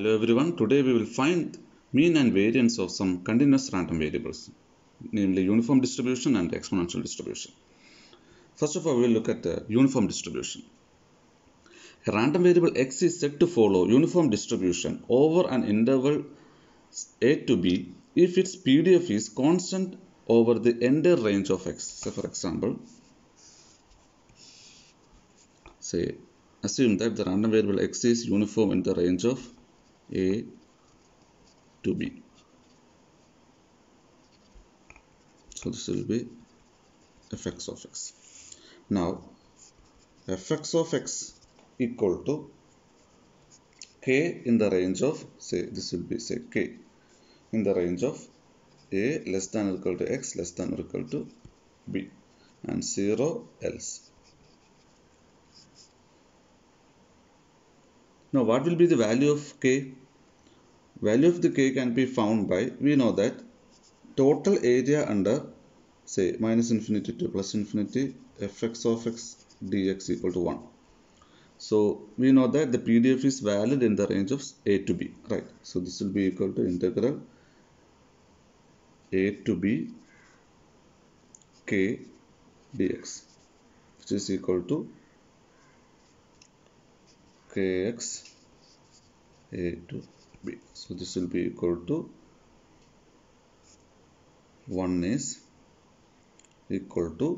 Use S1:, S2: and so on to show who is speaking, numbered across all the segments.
S1: Hello everyone, today we will find mean and variance of some continuous random variables, namely uniform distribution and exponential distribution. First of all, we will look at the uniform distribution. A random variable x is said to follow uniform distribution over an interval a to b if its PDF is constant over the entire range of x. So for example, say assume that the random variable x is uniform in the range of a to b. So this will be fx of x. Now fx of x equal to k in the range of say this will be say k in the range of a less than or equal to x less than or equal to b and 0 else. Now what will be the value of k? Value of the k can be found by, we know that total area under say minus infinity to plus infinity fx of x dx equal to 1. So we know that the PDF is valid in the range of a to b, right? So this will be equal to integral a to b k dx which is equal to kx a to So this will be equal to 1 is equal to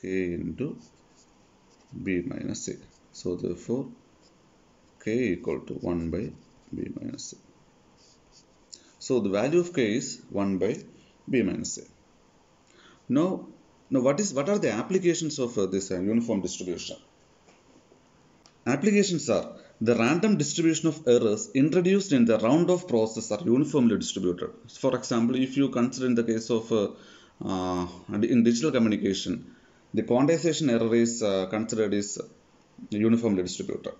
S1: k into b minus a. So therefore k equal to 1 by b minus a. So the value of k is 1 by b minus a. Now, now what is what are the applications of uh, this uh, uniform distribution? Applications are the random distribution of errors introduced in the round off process are uniformly distributed. For example, if you consider in the case of uh, uh, in digital communication, the quantization error is uh, considered is uniformly distributed.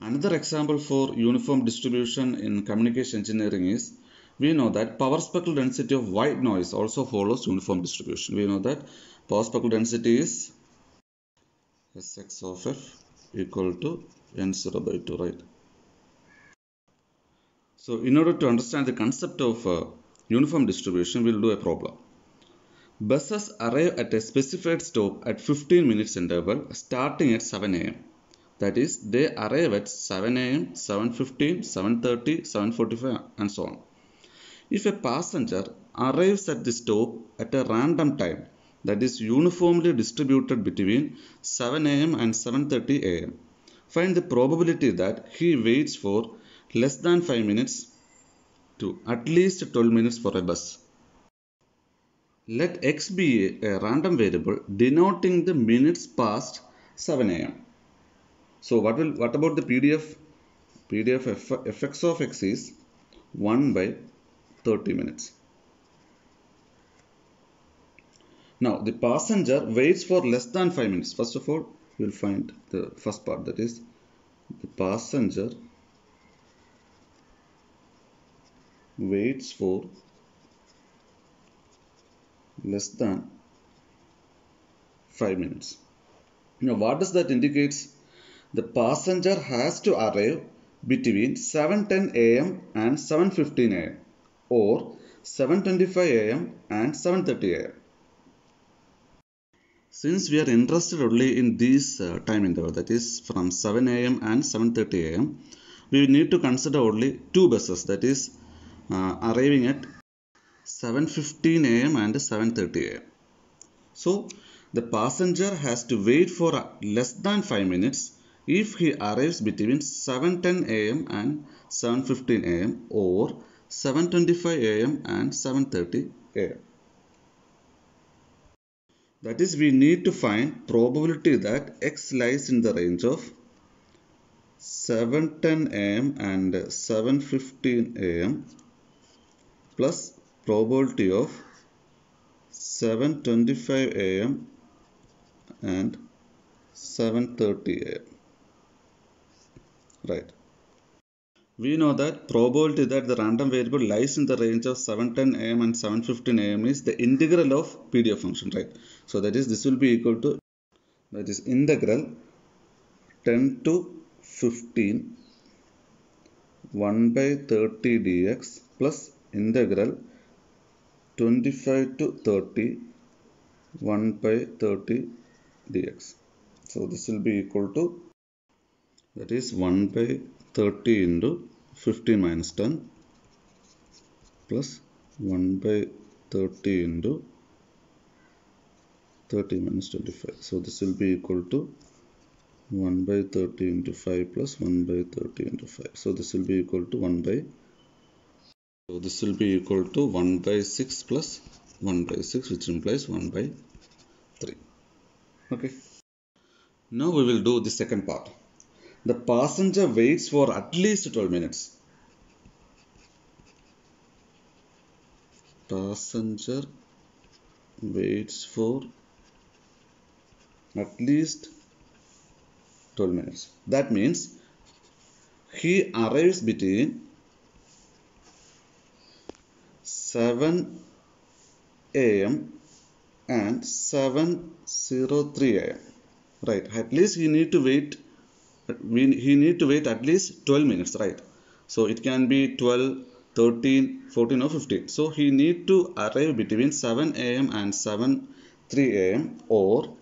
S1: Another example for uniform distribution in communication engineering is we know that power spectral density of white noise also follows uniform distribution. We know that power spectral density is Sx of f equal to n0 by 2, right? So in order to understand the concept of uh, uniform distribution, we'll do a problem. Buses arrive at a specified stop at 15 minutes interval starting at 7 am. That is, they arrive at 7 am, 7.15, 7.30, 7.45 and so on. If a passenger arrives at the stop at a random time that is uniformly distributed between 7 am and 7.30 am, find the probability that he waits for less than 5 minutes to at least 12 minutes for a bus. Let x be a, random variable denoting the minutes past 7 am. So what will what about the PDF? PDF f, fx of x is 1 by 30 minutes. Now the passenger waits for less than 5 minutes. First of all, you will find the first part that is the passenger waits for less than 5 minutes. Now what does that indicates? The passenger has to arrive between 7.10 am and 7.15 am or 7.25 am and 7.30 am. Since we are interested only in this uh, time interval that is from 7 am and 7.30 am, we need to consider only two buses that is uh, arriving at 7.15 am and 7.30 am. So the passenger has to wait for less than 5 minutes if he arrives between 7.10 am and 7.15 am or 7.25 am and 7.30 am. That is, we need to find probability that x lies in the range of 7.10 am and 7.15 am plus probability of 7.25 am and 7.30 am. Right. We know that probability that the random variable lies in the range of 7.10 am and 7.15 am is the integral of PDF function, right? So that is this will be equal to that is integral 10 to 15 1 by 30 dx plus integral 25 to 30 1 by 30 dx. So this will be equal to that is 1 by 30 into 15 minus 10 plus 1 by 30 into 30 minus 25. So this will be equal to 1 by 30 into 5 plus 1 by 30 into 5. So this will be equal to 1 by so this will be equal to 1 by 6 plus 1 by 6 which implies 1 by 3. Okay. Now we will do the second part. The passenger waits for at least 12 minutes. Passenger waits for at least 12 minutes. That means he arrives between 7 am and 7.03 am. Right, at least he need to wait, we, he need to wait at least 12 minutes, right? So it can be 12, 13, 14 or 15. So he need to arrive between 7 am and 7 3 am or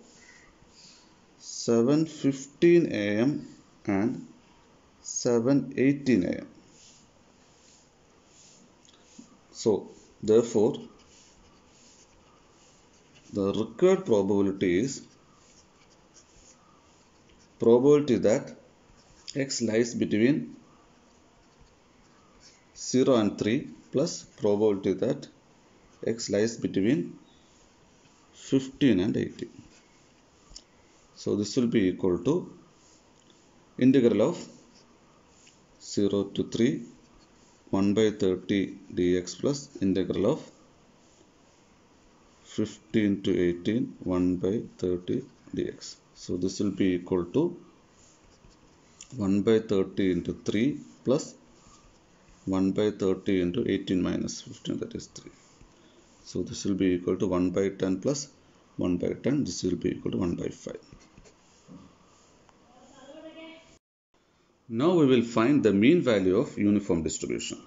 S1: 7.15 am and 7.18 am. So therefore the required probability is probability that x lies between 0 and 3 plus probability that x lies between 15 and 18. So this will be equal to integral of 0 to 3 1 by 30 dx plus integral of 15 to 18 1 by 30 dx. So this will be equal to 1 by 30 into 3 plus 1 by 30 into 18 minus 15 that is 3. So this will be equal to 1 by 10 plus 1 by 10 this will be equal to 1 by 5. Now we will find the mean value of uniform distribution.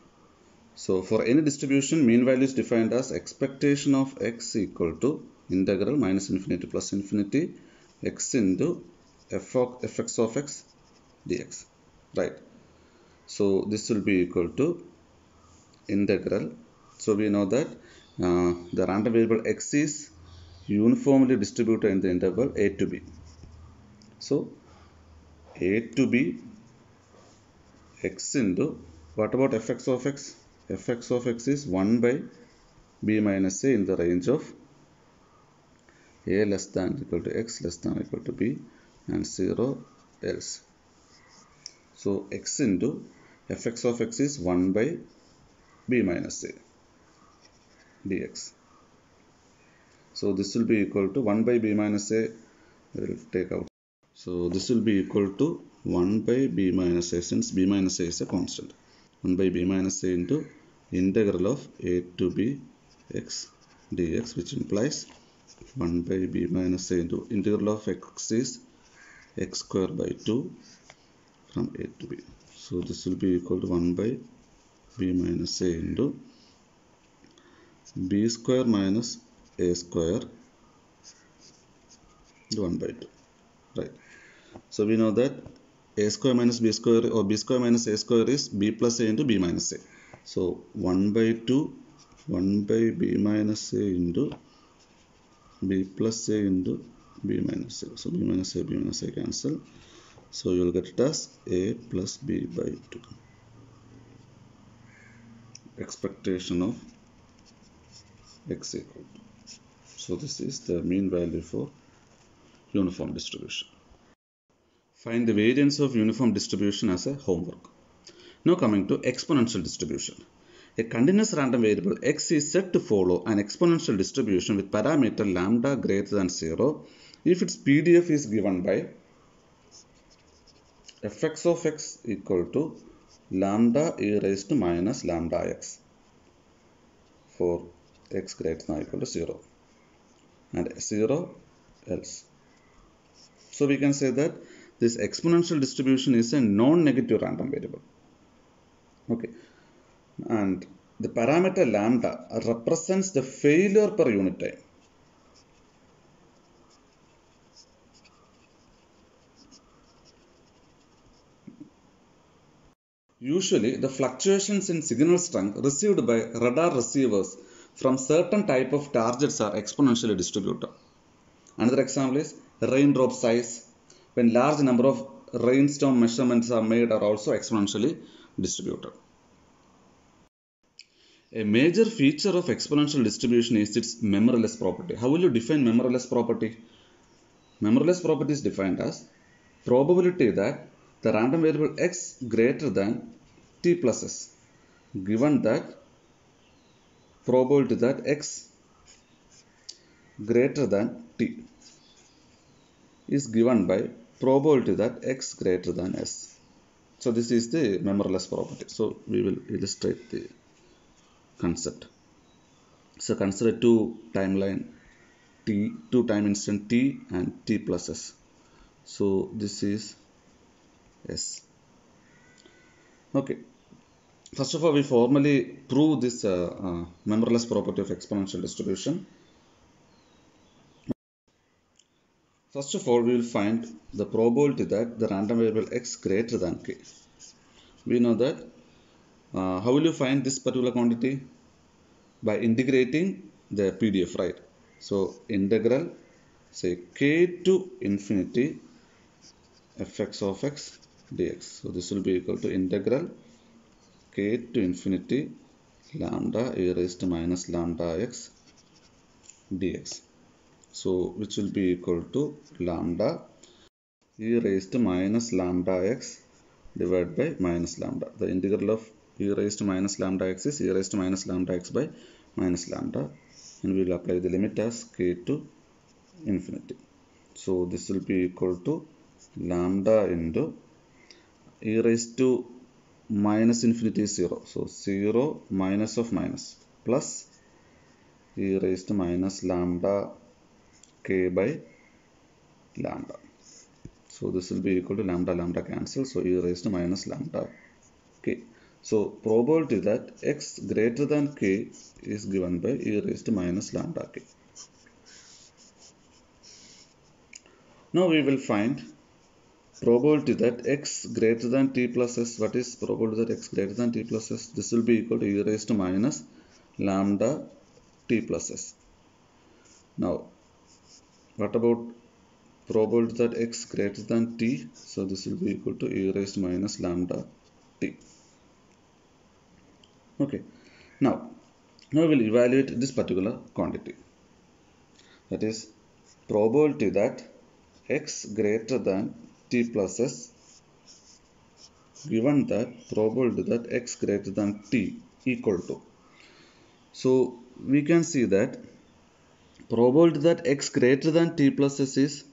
S1: So for any distribution, mean value is defined as expectation of x equal to integral minus infinity plus infinity x into f of fx of x dx. Right. So this will be equal to integral. So we know that uh, the random variable x is uniformly distributed in the interval a to b. So a to b x into what about fx of x? fx of x is 1 by b minus a in the range of a less than equal to x less than equal to b and 0 else. So x into fx of x is 1 by b minus a dx. So this will be equal to 1 by b minus a will take out. So this will be equal to 1 by b minus a since b minus a is a constant. 1 by b minus a into integral of a to b x dx which implies 1 by b minus a into integral of x is x square by 2 from a to b. So this will be equal to 1 by b minus a into b square minus a square 1 by 2 right so we know that a square minus b square or b square minus a square is b plus a into b minus a so 1 by 2 1 by b minus a into b plus a into b minus a so b minus a b minus a cancel so you will get it as a plus b by 2 expectation of x equal to so this is the mean value for uniform distribution. Find the variance of uniform distribution as a homework. Now coming to exponential distribution. A continuous random variable x is said to follow an exponential distribution with parameter lambda greater than 0 if its PDF is given by fx of x equal to lambda e raised to minus lambda x for x greater than or equal to 0 and 0 else. So we can say that this exponential distribution is a non-negative random variable. Okay, and the parameter lambda represents the failure per unit time. Usually, the fluctuations in signal strength received by radar receivers from certain type of targets are exponentially distributed. Another example is raindrop size. When large number of rainstorm measurements are made are also exponentially distributed. A major feature of exponential distribution is its memoryless property. How will you define memoryless property? Memoryless property is defined as probability that the random variable x greater than t plus s given that probability that x greater than t is given by probability that x greater than s. So this is the memoryless property. So we will illustrate the concept. So consider two timeline t, two time instant t and t plus s. So this is s. Okay. First of all, we formally prove this uh, uh, memoryless property of exponential distribution. First of all, we will find the probability that the random variable x greater than k. We know that uh, how will you find this particular quantity? By integrating the PDF, right? So, integral say k to infinity fx of x dx. So, this will be equal to integral k to infinity lambda e raised to minus lambda x dx. So, which will be equal to lambda e raised to minus lambda x divided by minus lambda. The integral of e raised to minus lambda x is e raised to minus lambda x by minus lambda and we will apply the limit as k to infinity. So this will be equal to lambda into e raised to minus infinity is 0. So 0 minus of minus plus e raised to minus lambda k by lambda. So this will be equal to lambda lambda cancel. So e raised to minus lambda k. So probability that x greater than k is given by e raised to minus lambda k. Now we will find probability that x greater than t plus s. What is probability that x greater than t plus s? This will be equal to e raised to minus lambda t plus s. Now what about probability that x greater than t? So this will be equal to e raised to minus lambda t. Okay. Now, now we will evaluate this particular quantity. That is probability that x greater than t plus s given that probability that x greater than t equal to. So we can see that probability that x greater than t plus s is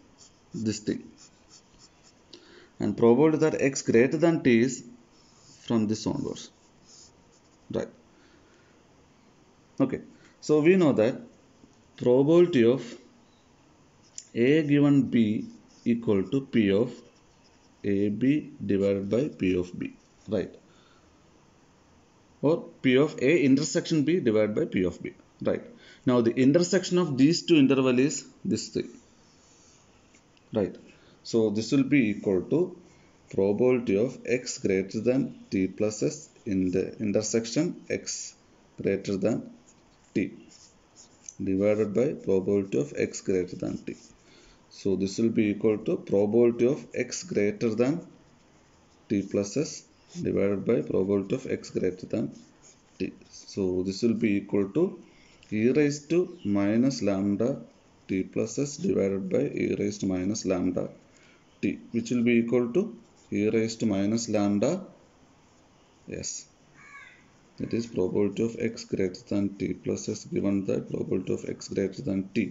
S1: this thing and probability that x greater than t is from this onwards right. Okay. So we know that probability of a given b equal to p of ab divided by p of b. Right. Or p of a intersection b divided by p of b. Right. Now the intersection of these two interval is this thing. Right. So this will be equal to probability of x greater than t plus s in the intersection x greater than t divided by probability of x greater than t. So this will be equal to probability of x greater than t plus s divided by probability of x greater than t. So this will be equal to e raised to minus lambda t plus s divided by e raised to minus lambda t which will be equal to e raised to minus lambda s that is probability of x greater than t plus s given that probability of x greater than t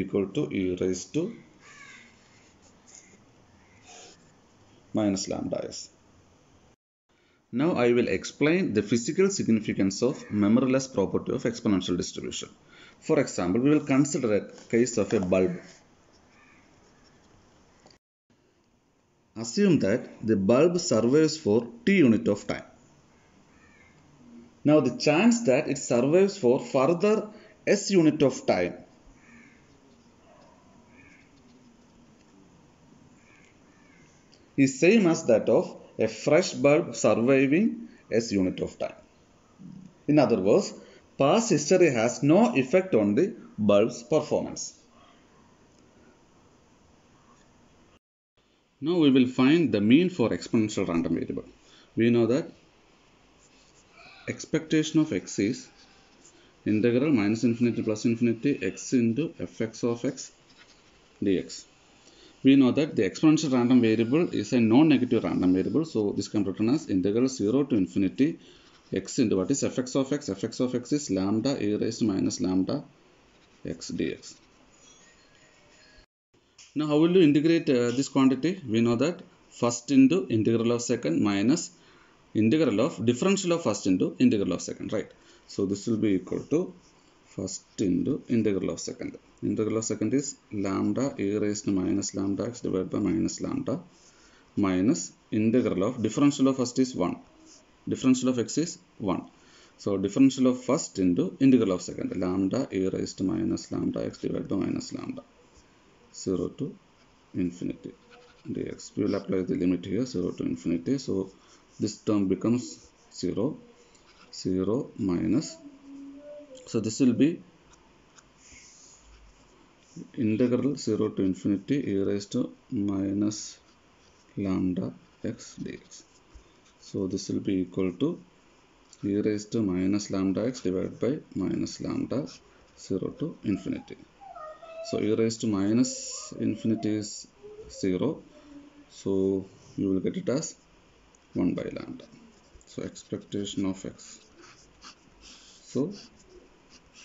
S1: equal to e raised to minus lambda s. Now I will explain the physical significance of memoryless property of exponential distribution. For example, we will consider a case of a bulb. Assume that the bulb survives for t unit of time. Now the chance that it survives for further s unit of time is same as that of a fresh bulb surviving s unit of time. In other words, past history has no effect on the bulb's performance. Now we will find the mean for exponential random variable. We know that expectation of x is integral minus infinity plus infinity x into fx of x dx. We know that the exponential random variable is a non-negative random variable. So this can be written as integral 0 to infinity x into what is fx of x. fx of x is lambda e raised to minus lambda x dx. Now how will you integrate uh, this quantity? We know that first into integral of second minus integral of differential of first into integral of second, right? So this will be equal to first into integral of second. Integral of second is lambda e raised to minus lambda x divided by minus lambda minus integral of differential of first is 1. Differential of x is 1. So differential of first into integral of second lambda e raised to minus lambda x divided by minus lambda 0 to infinity dx. We will apply the limit here 0 to infinity. So this term becomes 0 0 minus so this will be integral 0 to infinity e raised to minus lambda x dx so this will be equal to e raised to minus lambda x divided by minus lambda 0 to infinity so e raised to minus infinity is 0 so you will get it as 1 by lambda so expectation of x so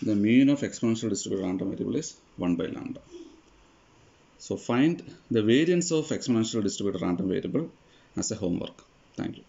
S1: the mean of exponential distributed random variable is 1 by lambda. So find the variance of exponential distributed random variable as a homework. Thank you.